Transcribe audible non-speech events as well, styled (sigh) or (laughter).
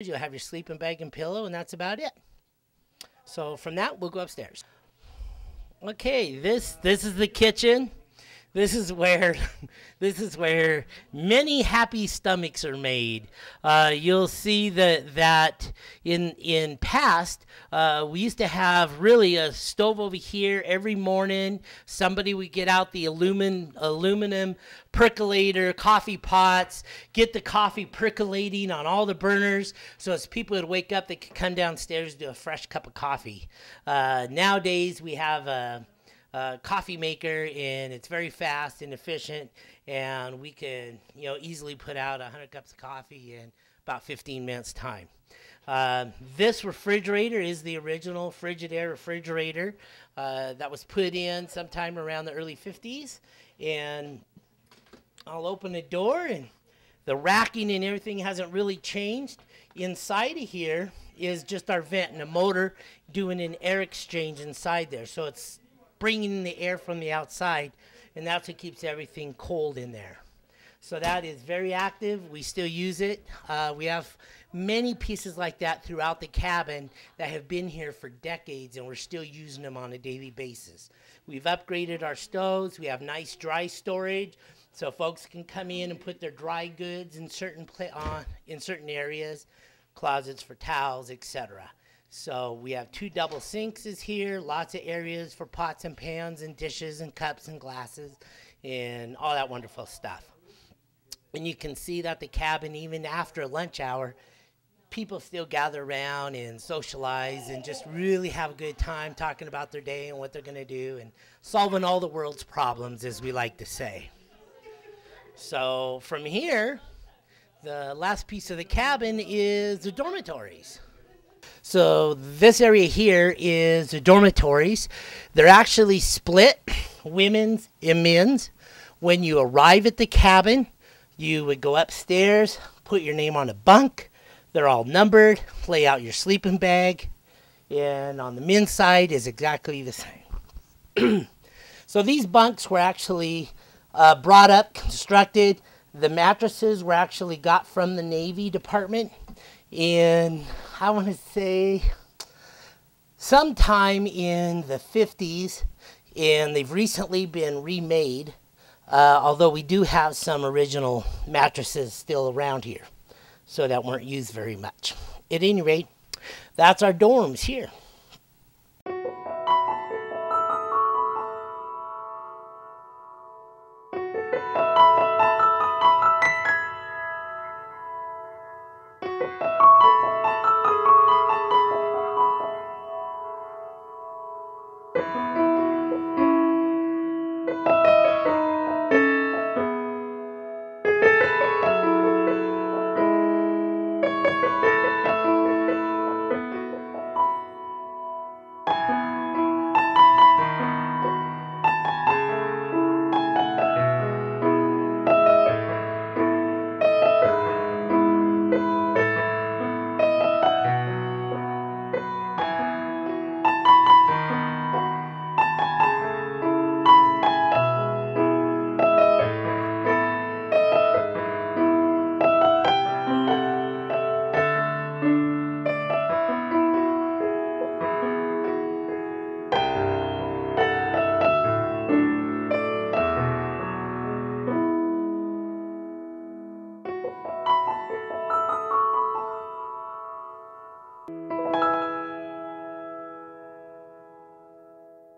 You'll have your sleeping bag and pillow, and that's about it. So from that, we'll go upstairs. Okay, this this is the kitchen. This is where (laughs) this is where many happy stomachs are made. Uh, you'll see that that in in past uh, we used to have really a stove over here every morning. Somebody would get out the aluminum aluminum percolator, coffee pots, get the coffee percolating on all the burners. So as people would wake up, they could come downstairs do a fresh cup of coffee. Uh, nowadays we have a uh, coffee maker and it's very fast and efficient and we can you know easily put out 100 cups of coffee in about 15 minutes time. Uh, this refrigerator is the original frigidaire refrigerator uh, that was put in sometime around the early 50s and i'll open the door and the racking and everything hasn't really changed. Inside of here is just our vent and a motor doing an air exchange inside there. So it's bringing in the air from the outside, and that's what keeps everything cold in there. So that is very active. We still use it. Uh, we have many pieces like that throughout the cabin that have been here for decades, and we're still using them on a daily basis. We've upgraded our stoves. We have nice dry storage, so folks can come in and put their dry goods in certain pla- uh, in certain areas, closets for towels, etc. So we have two double sinks is here, lots of areas for pots and pans and dishes and cups and glasses and all that wonderful stuff. And you can see that the cabin, even after lunch hour, people still gather around and socialize and just really have a good time talking about their day and what they're going to do and solving all the world's problems, as we like to say. So from here, the last piece of the cabin is the dormitories. So this area here is the dormitories. They're actually split, (clears throat) women's and men's. When you arrive at the cabin, you would go upstairs, put your name on a bunk. They're all numbered. Lay out your sleeping bag. And on the men's side is exactly the same. (clears throat) so these bunks were actually uh, brought up, constructed. The mattresses were actually got from the Navy Department in, I want to say, sometime in the 50s, and they've recently been remade, uh, although we do have some original mattresses still around here, so that weren't used very much. At any rate, that's our dorms here.